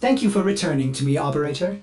Thank you for returning to me, Operator.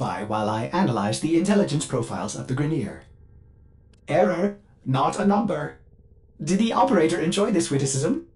By while I analyze the intelligence profiles of the Grineer. Error, not a number. Did the operator enjoy this witticism?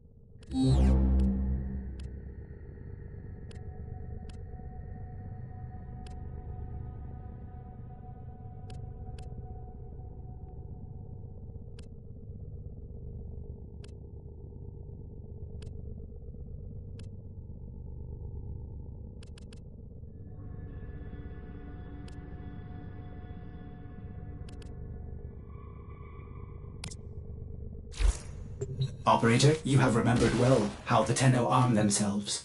Operator, you have remembered well how the Tenno arm themselves.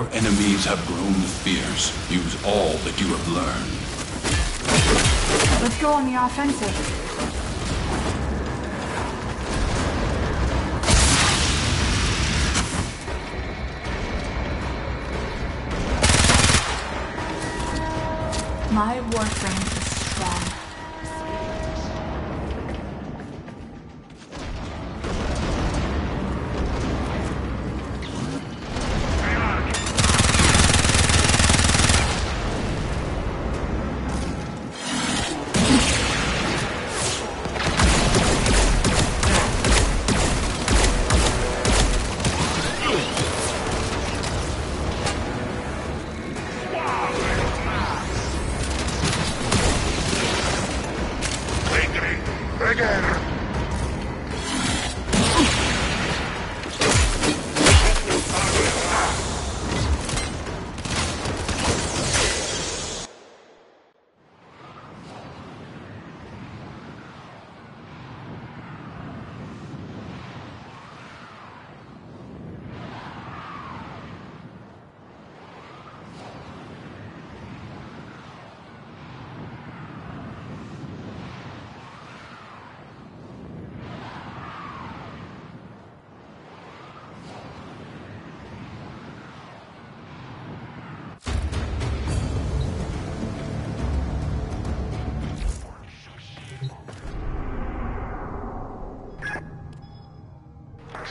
Your enemies have grown fierce. Use all that you have learned. Let's go on the offensive. My Warframe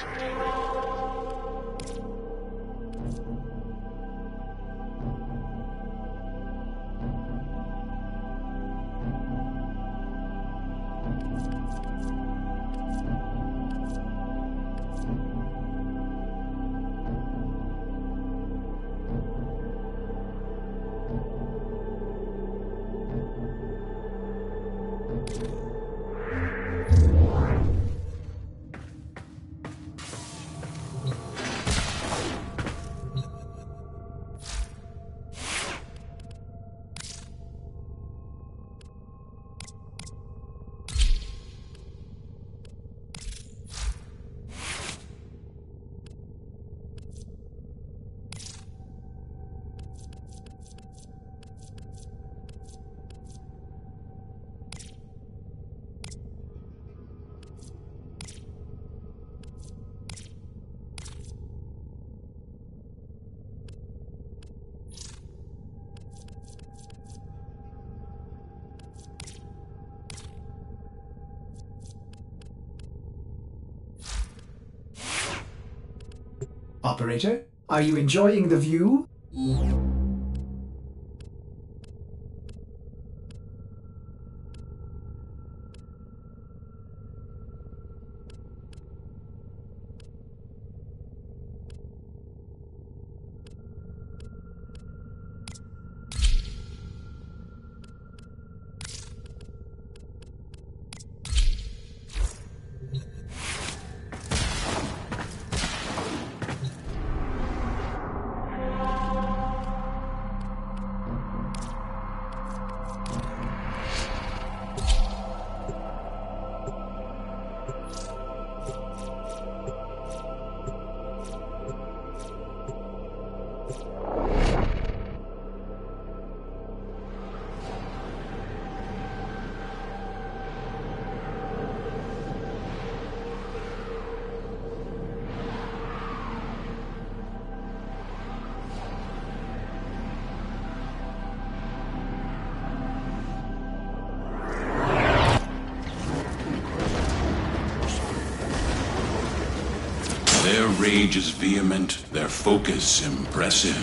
Oxford. Operator, are you enjoying the view? Rage is vehement, their focus impressive.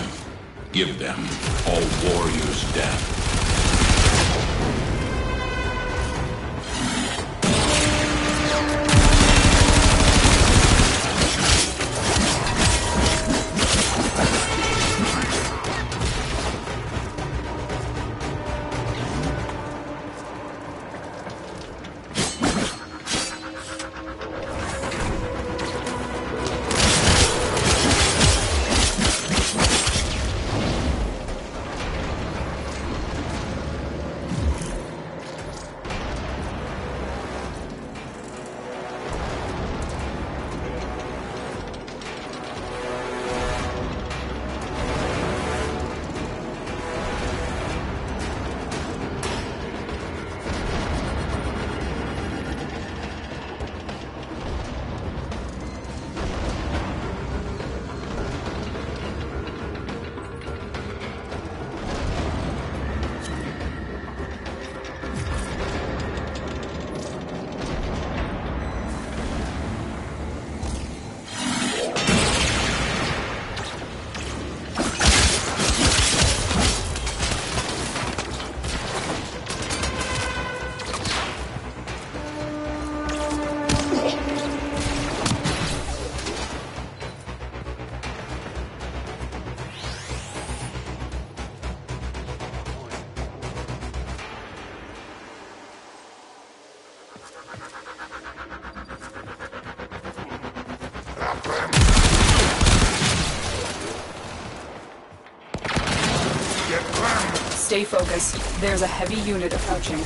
Give them all warriors death. Stay focused. There's a heavy unit approaching.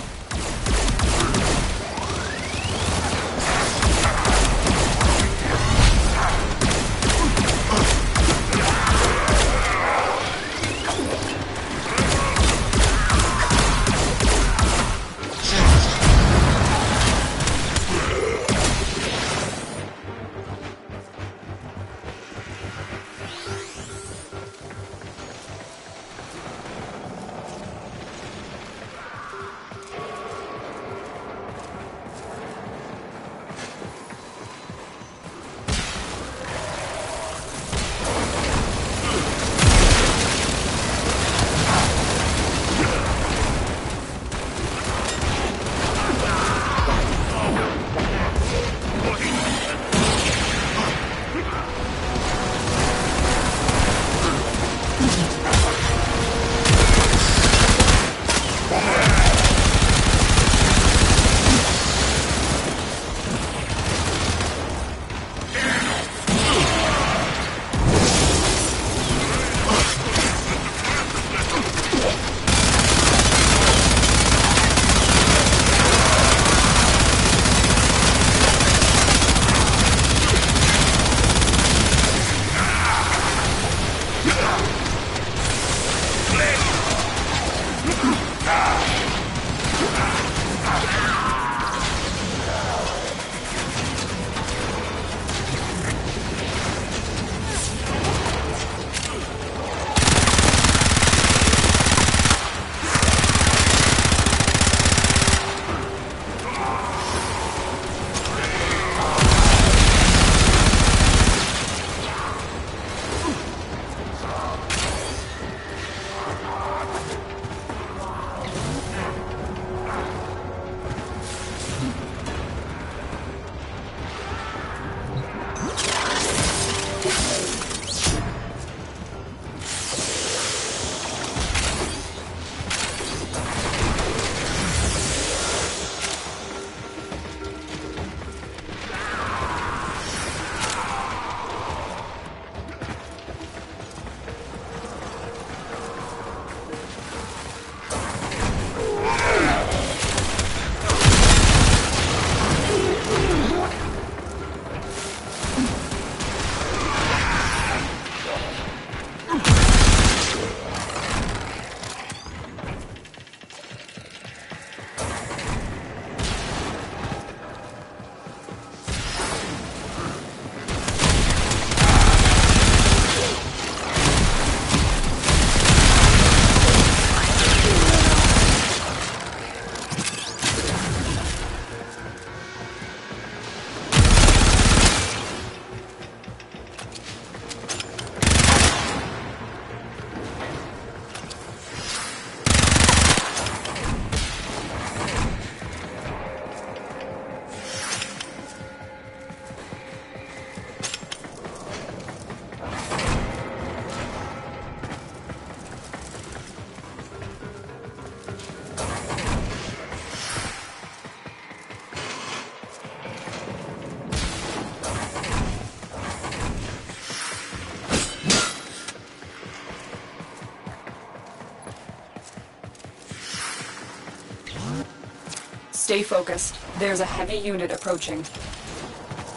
Stay focused. There's a heavy unit approaching.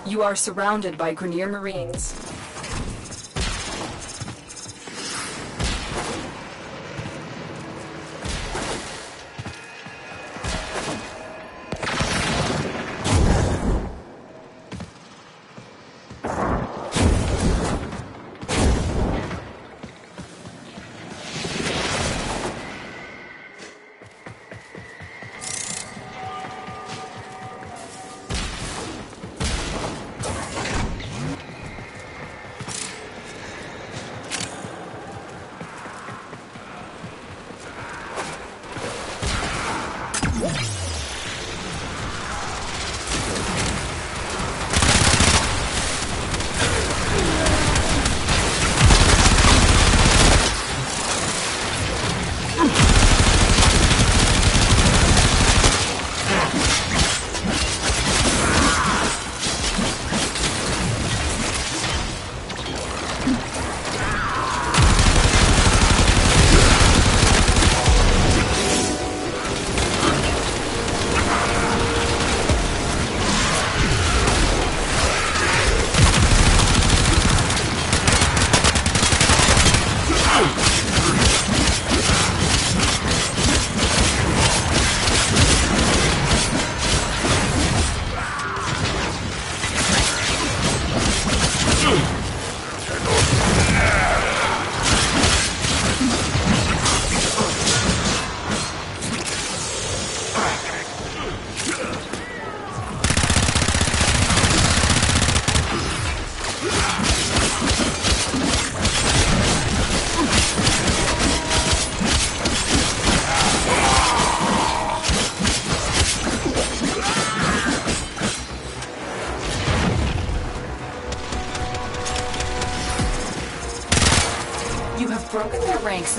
You are surrounded by Grineer Marines.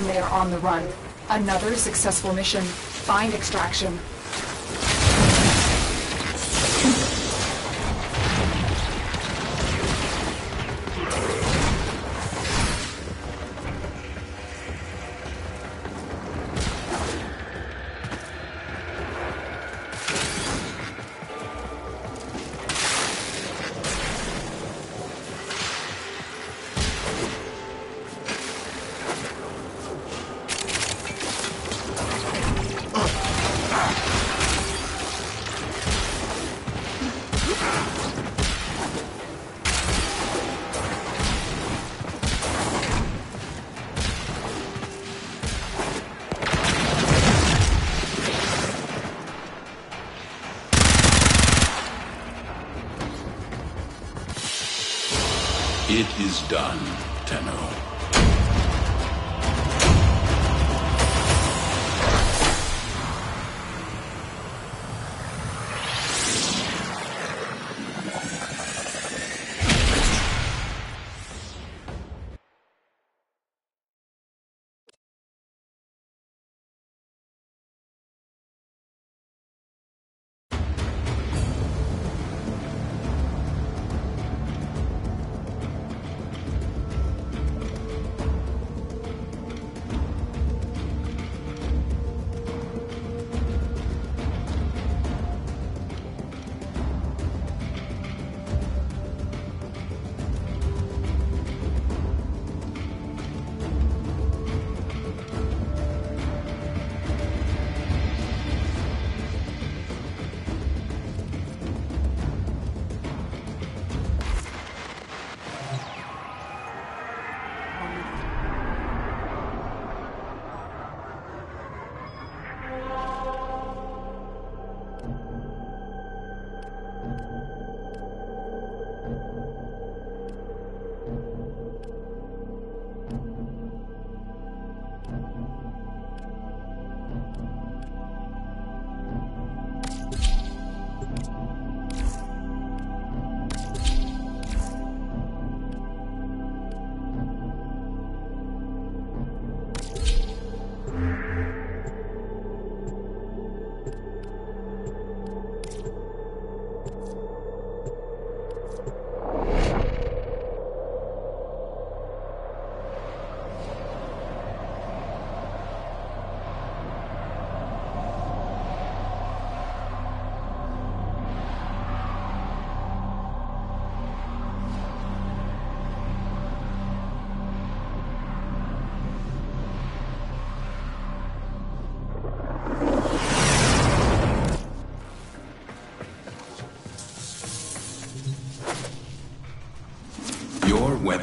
They are on the run. Another successful mission. Find extraction. Is done, Tenno.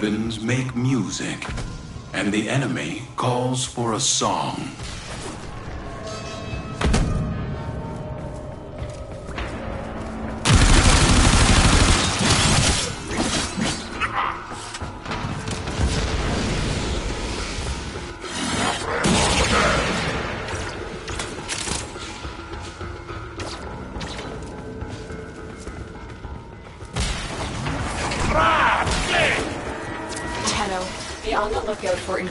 Weapons make music, and the enemy calls for a song.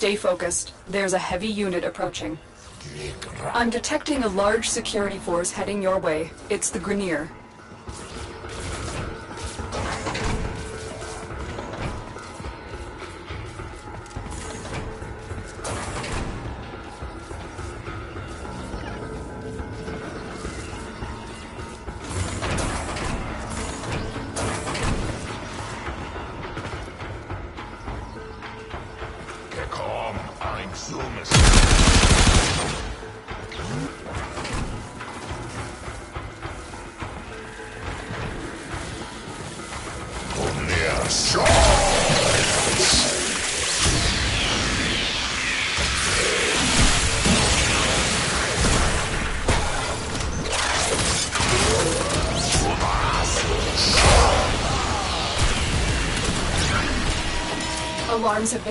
Stay focused. There's a heavy unit approaching. I'm detecting a large security force heading your way. It's the Grineer.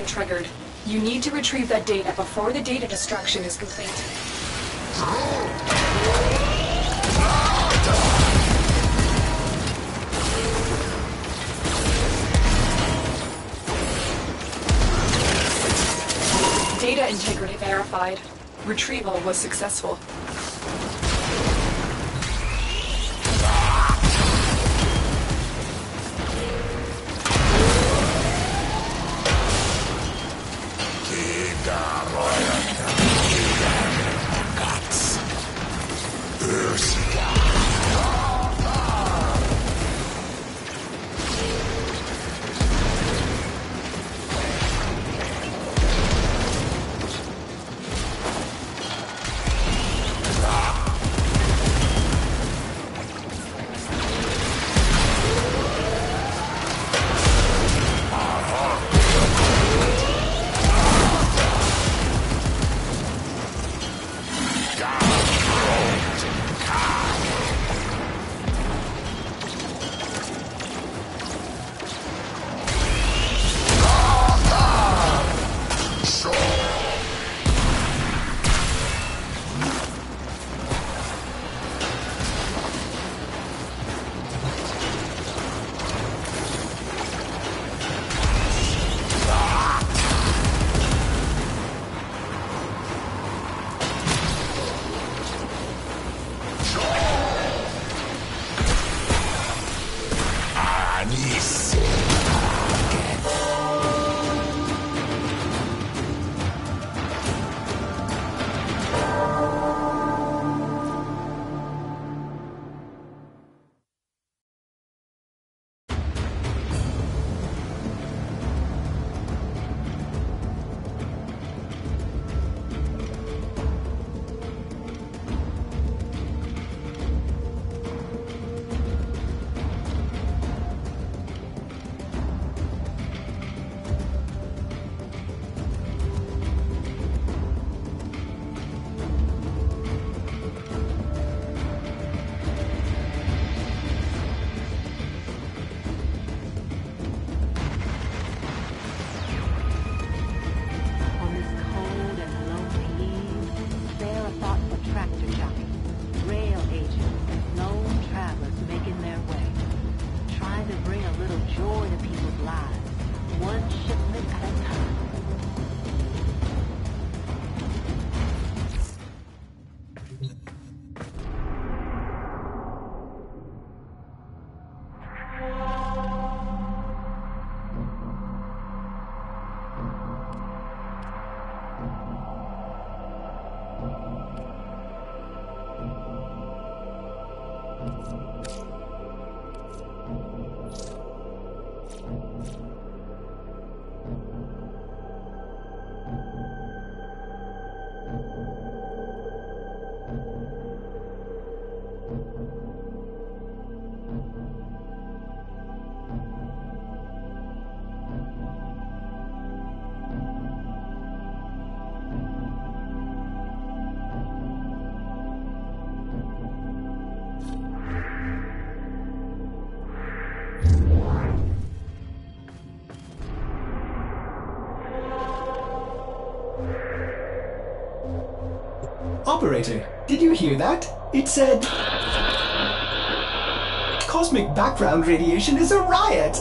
Triggered. You need to retrieve that data before the data destruction is complete. Data integrity verified. Retrieval was successful. Operator, did you hear that? It said. Cosmic background radiation is a riot!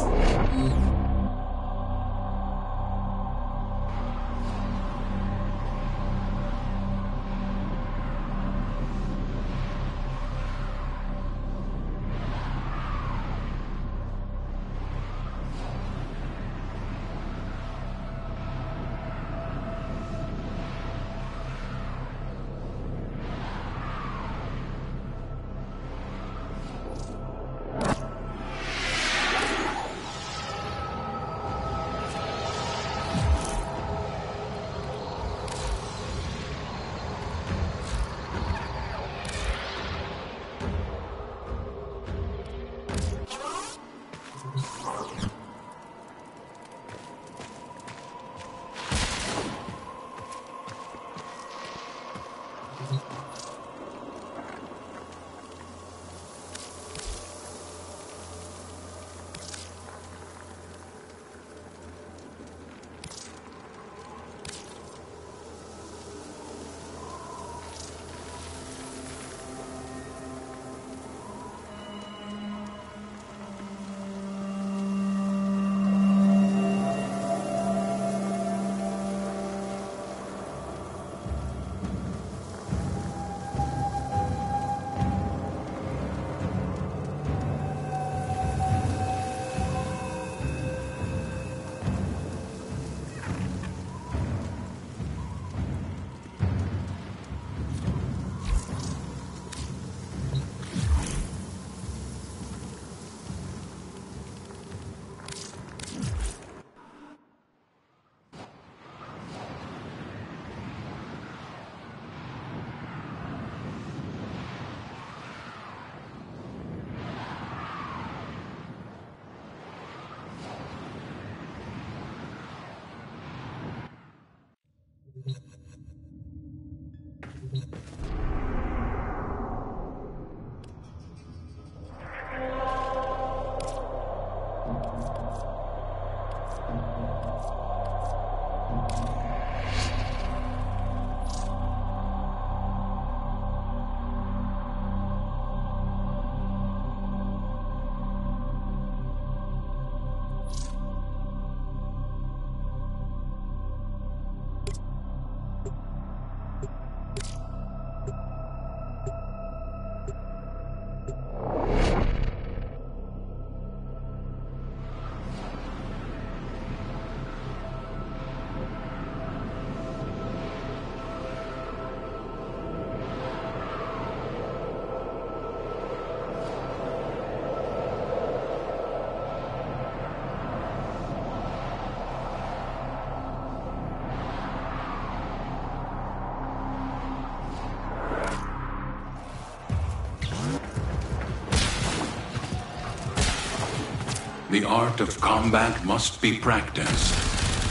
The art of combat must be practiced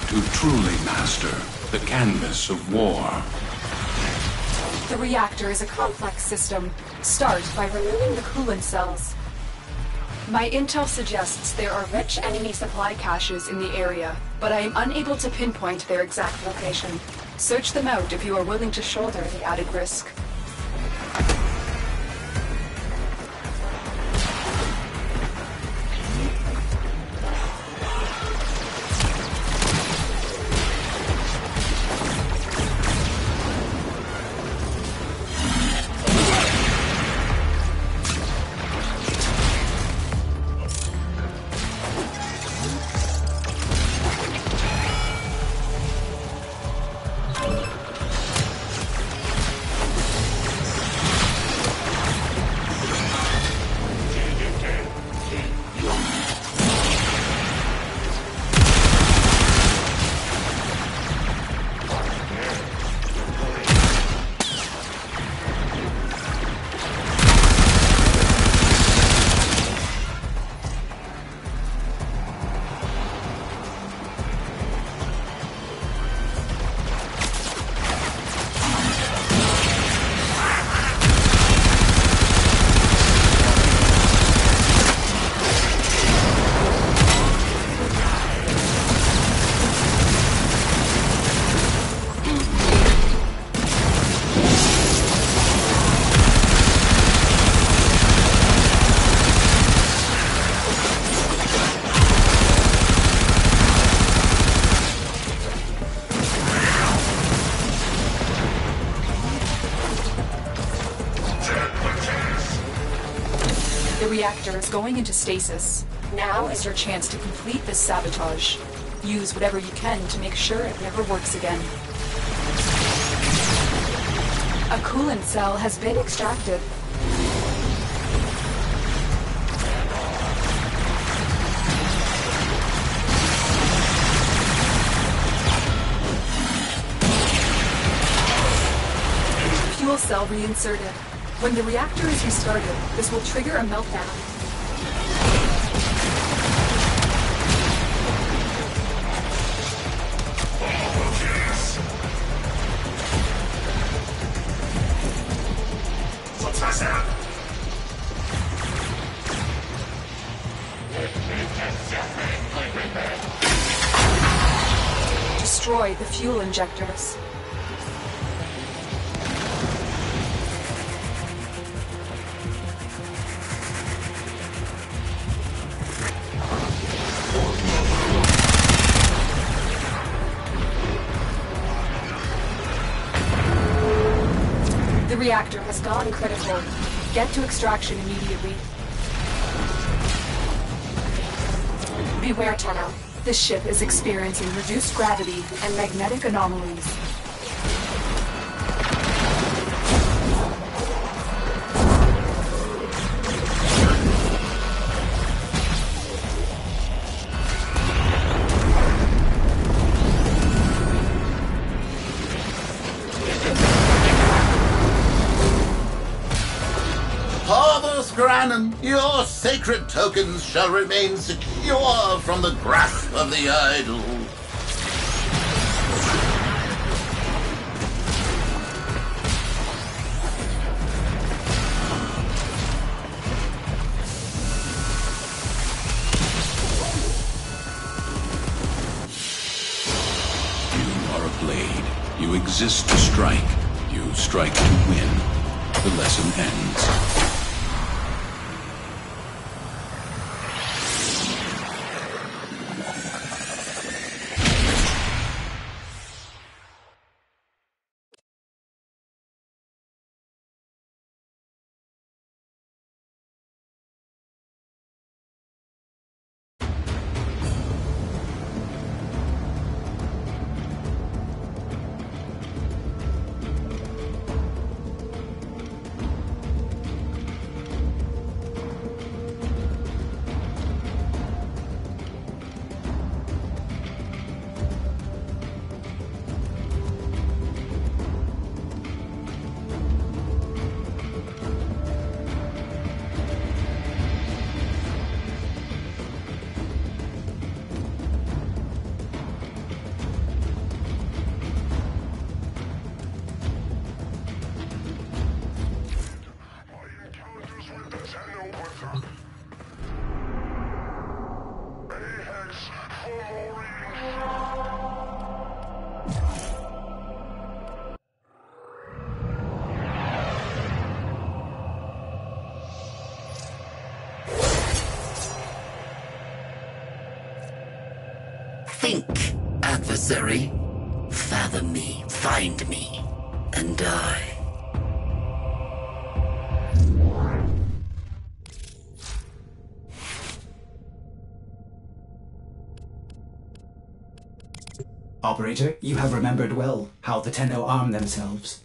to truly master the canvas of war. The reactor is a complex system. Start by removing the coolant cells. My intel suggests there are rich enemy supply caches in the area, but I am unable to pinpoint their exact location. Search them out if you are willing to shoulder the added risk. Reactor is going into stasis. Now is your chance to complete this sabotage. Use whatever you can to make sure it never works again. A coolant cell has been extracted. Fuel cell reinserted. When the reactor is restarted, this will trigger a meltdown. The. The reactor has gone critical. Get to extraction immediately. Beware, Tenno. This ship is experiencing reduced gravity and magnetic anomalies. Harvest Granum, your sacred tokens shall remain secure from the grasp of the idol. You are a blade. You exist to strike. You strike to win. The lesson ends. You have remembered well how the Tenno arm themselves.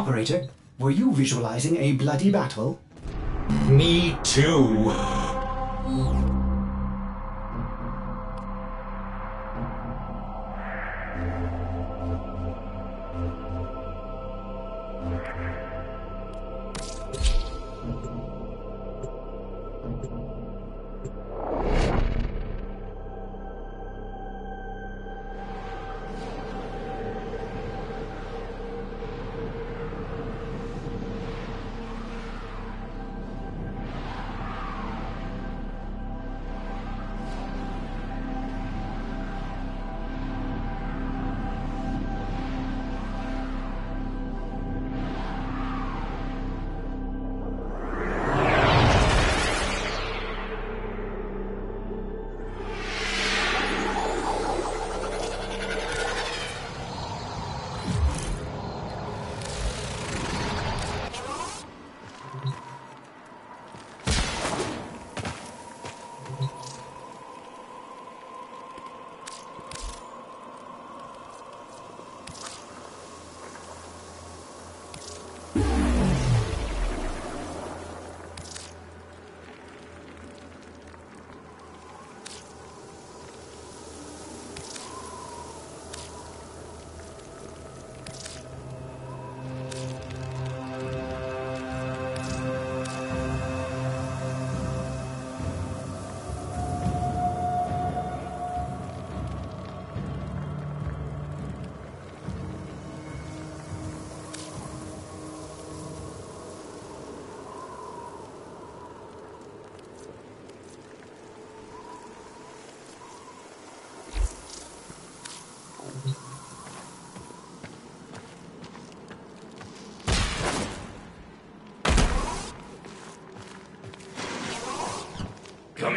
Operator, were you visualizing a bloody battle? Me too.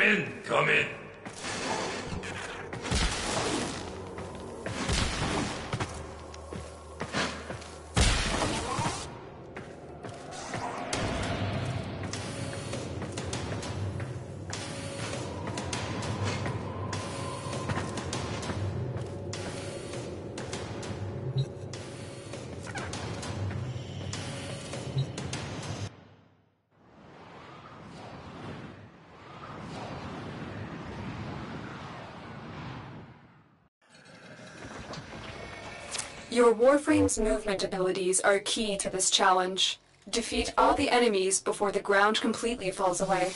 In, come in. Your Warframe's movement abilities are key to this challenge. Defeat all the enemies before the ground completely falls away.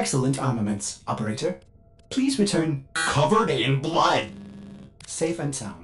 Excellent armaments, operator. Please return Covered in blood. safe and sound.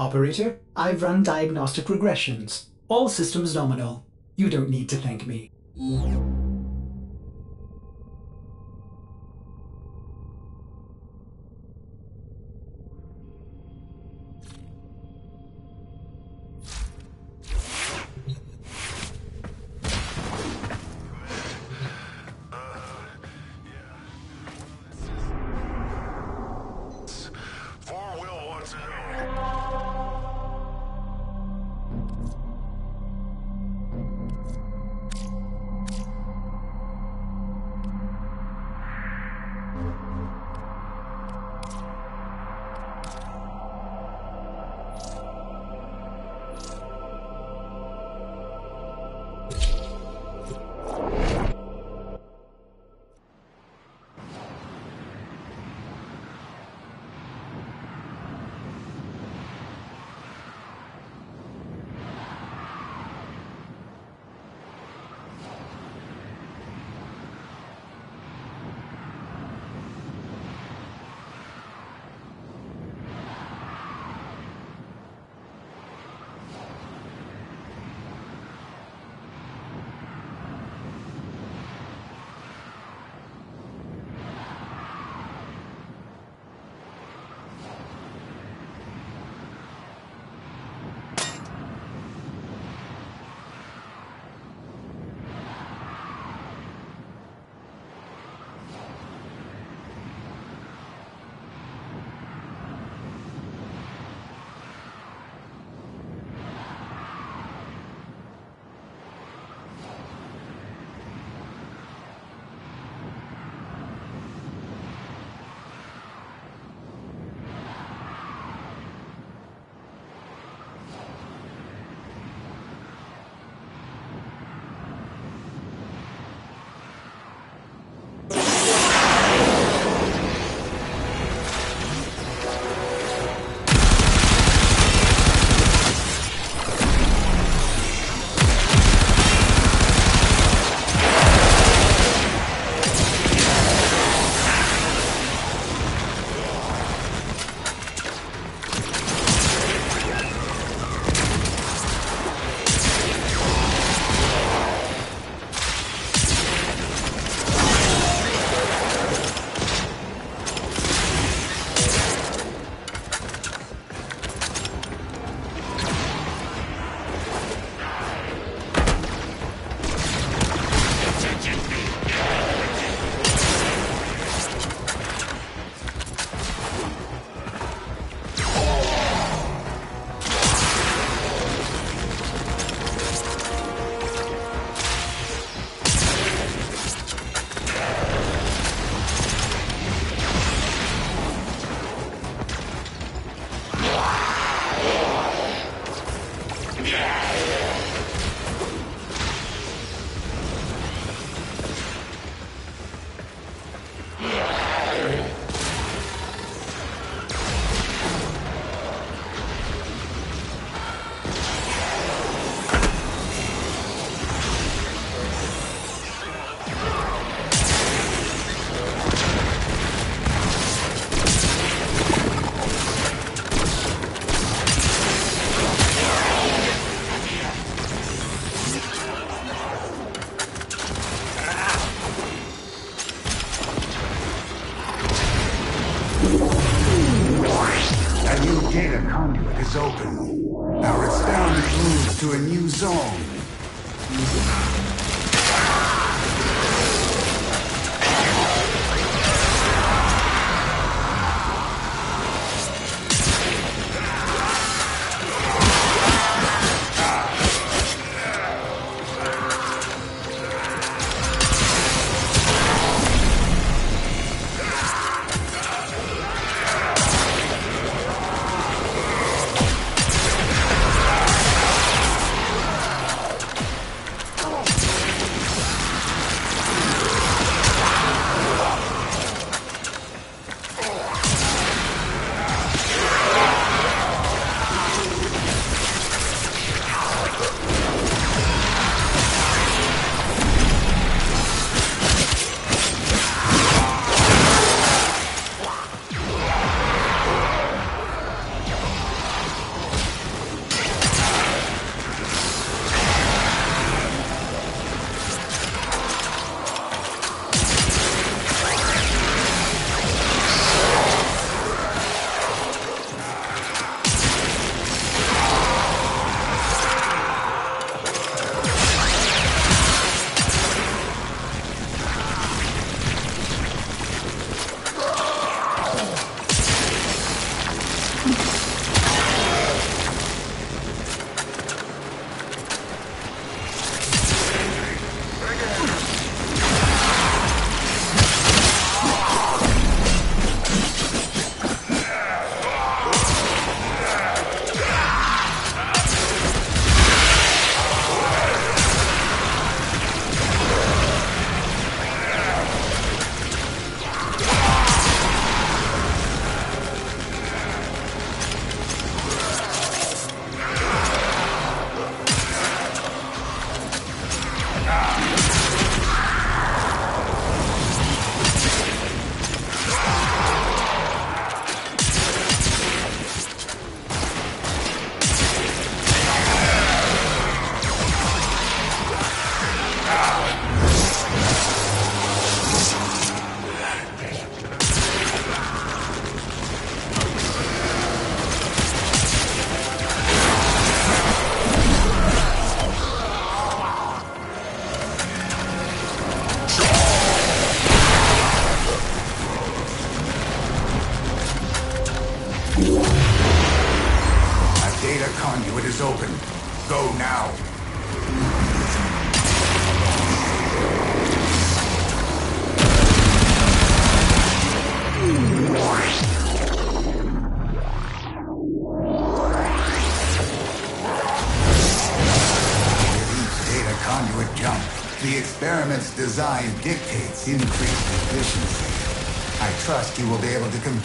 Operator, I've run diagnostic regressions. All systems nominal. You don't need to thank me.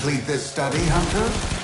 complete this study, Hunter?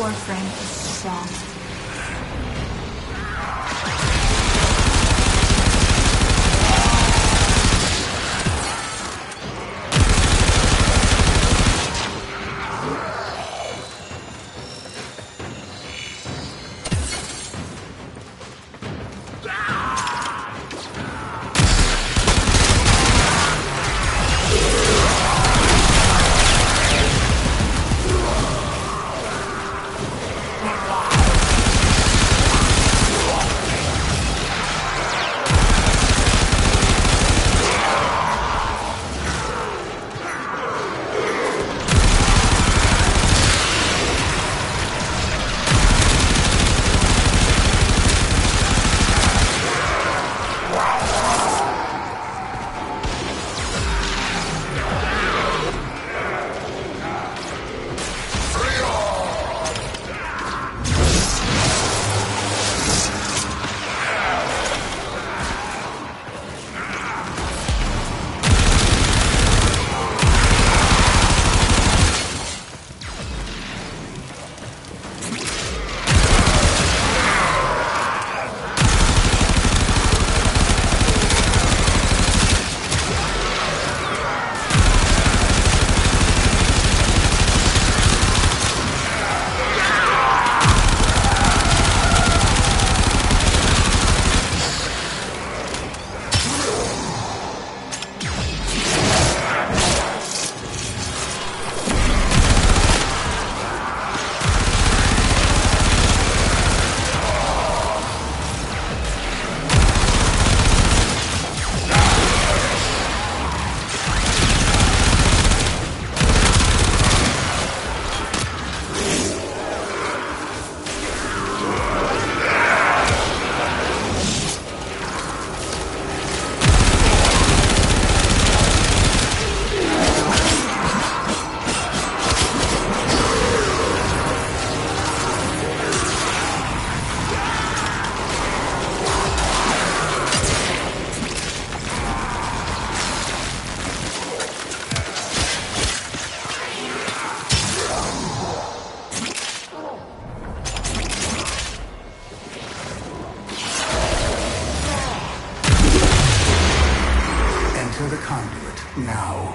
Warframe is strong. conduit now.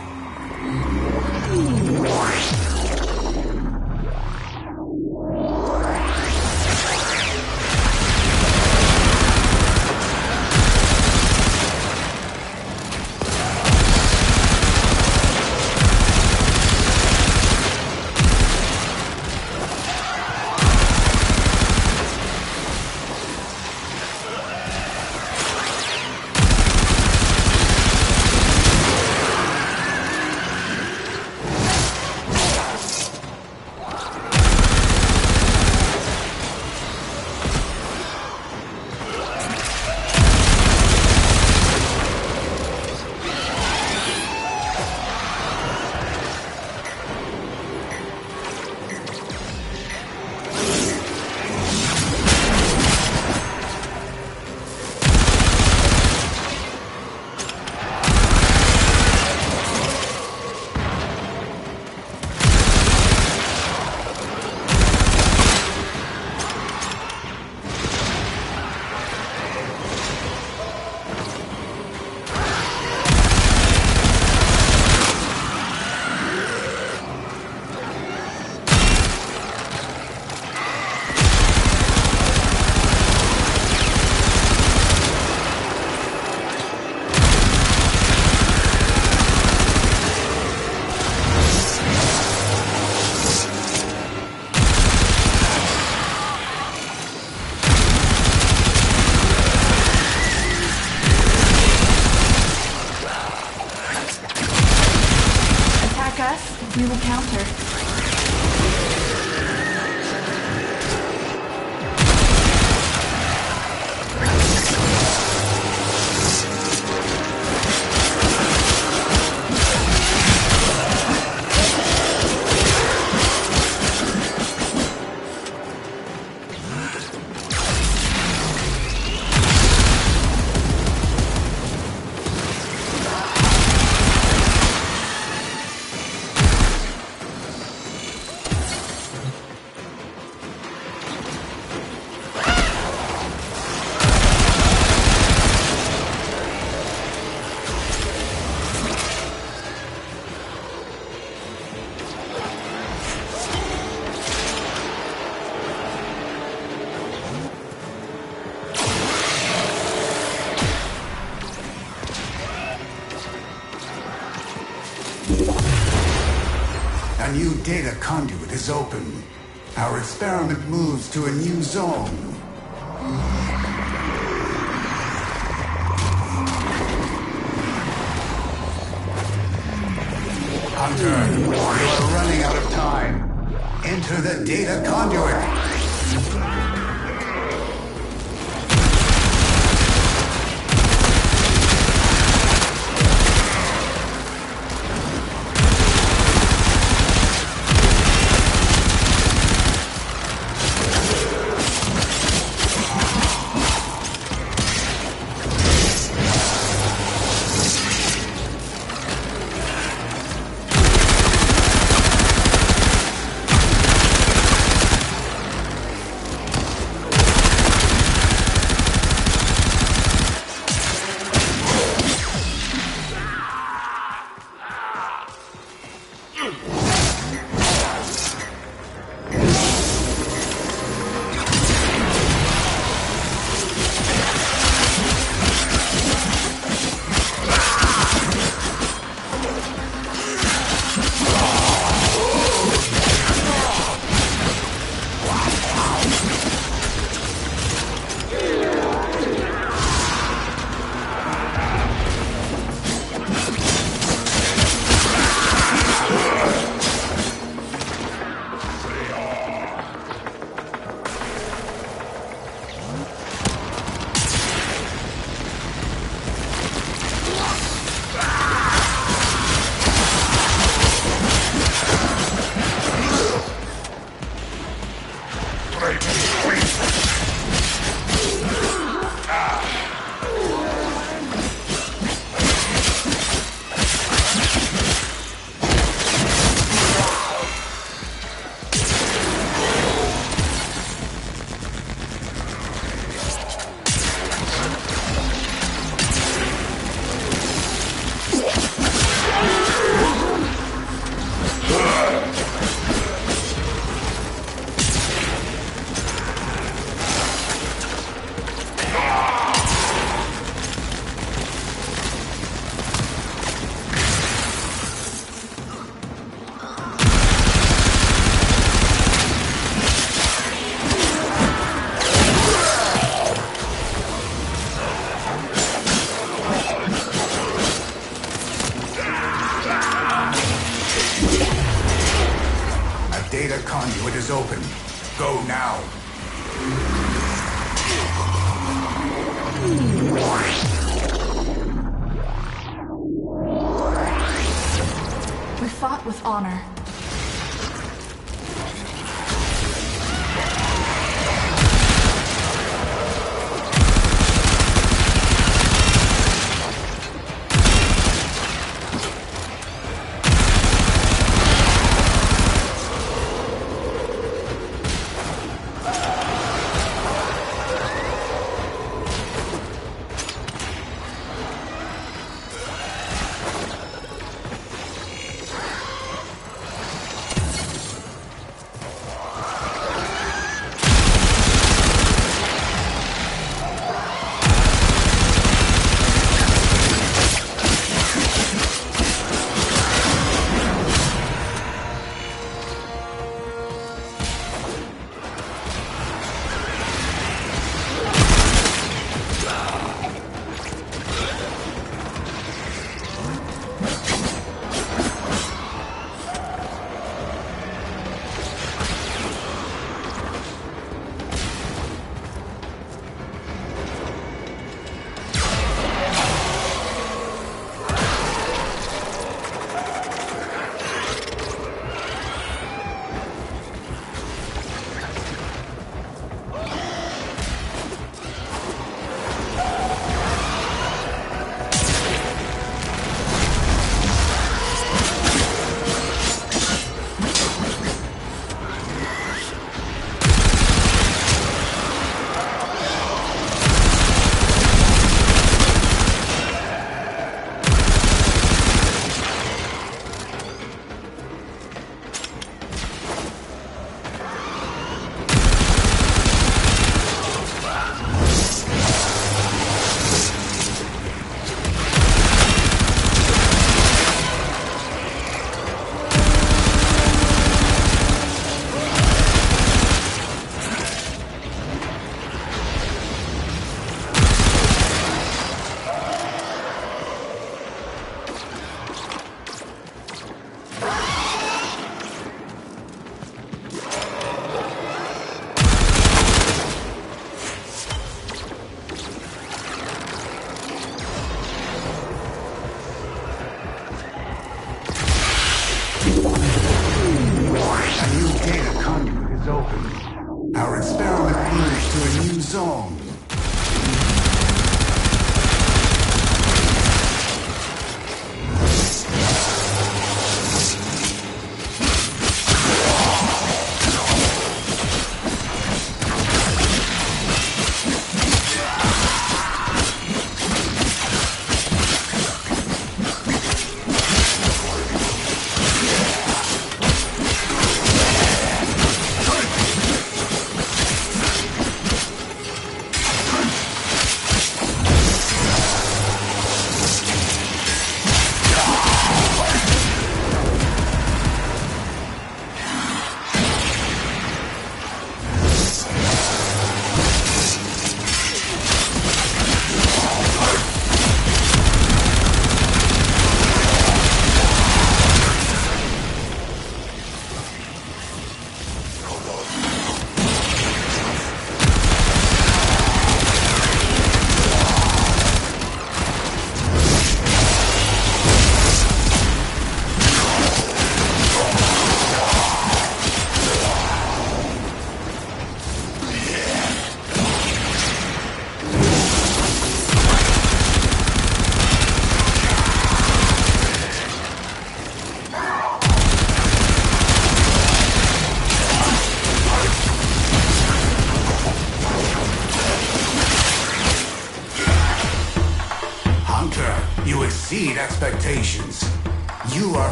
Data conduit is open. Our experiment moves to a new zone. Hunter, you are running out of time. Enter the data conduit.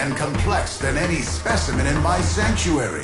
And complex than any specimen in my sanctuary.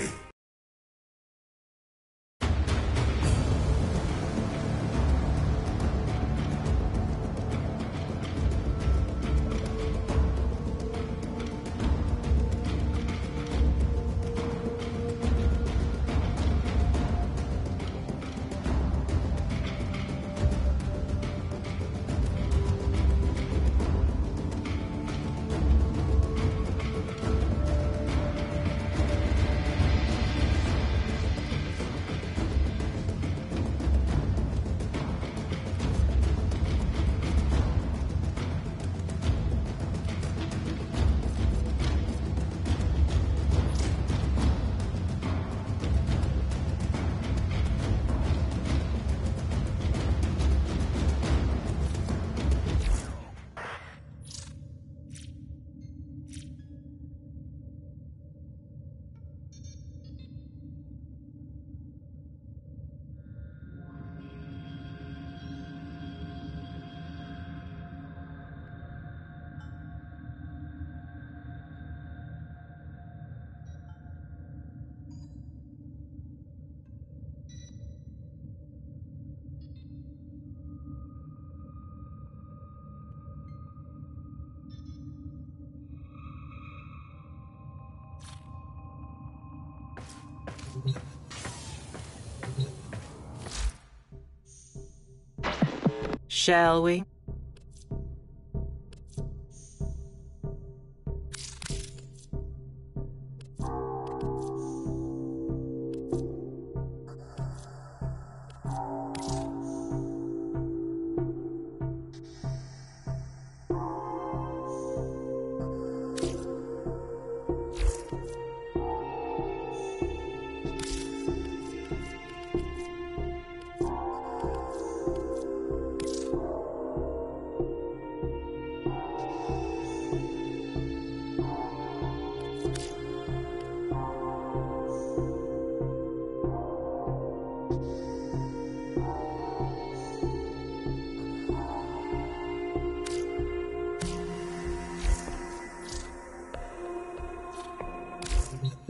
Shall we?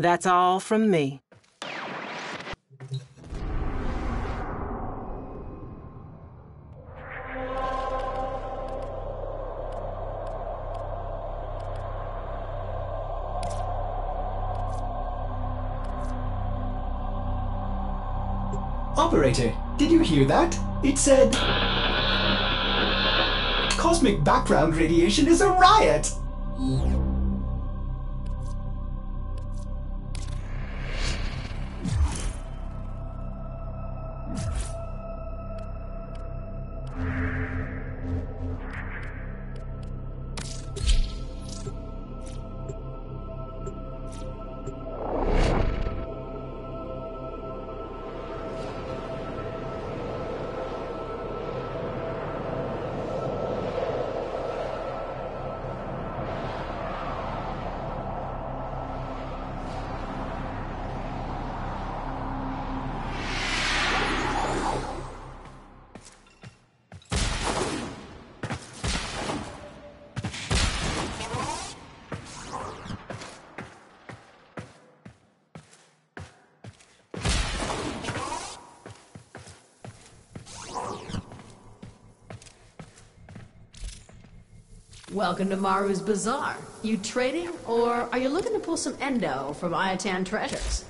That's all from me. Operator, did you hear that? It said. Cosmic background radiation is a riot! Welcome to Maroo's Bazaar. You trading, or are you looking to pull some endo from Ayatan treasures?